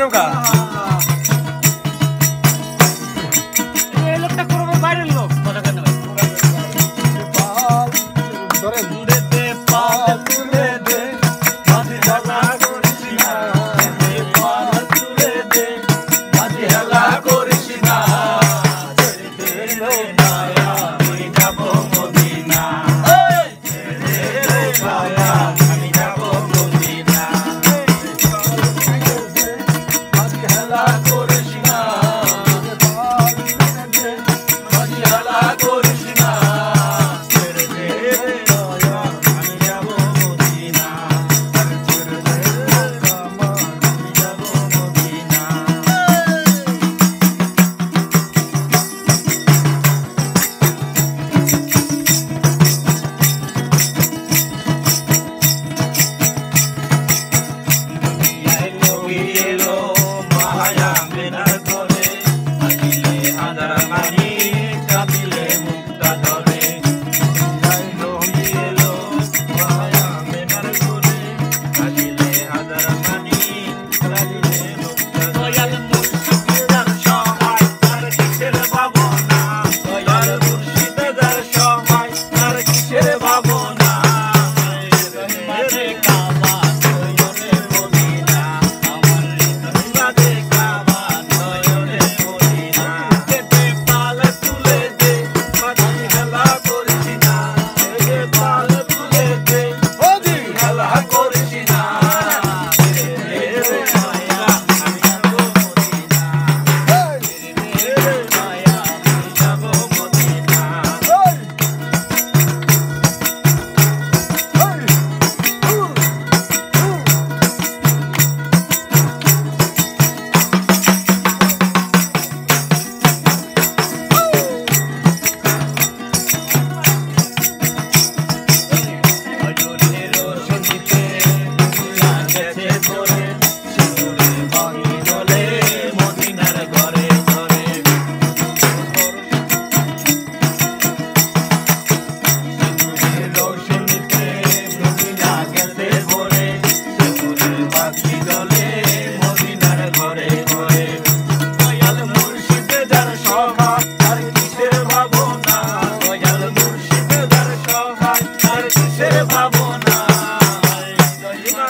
होगा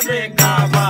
देगा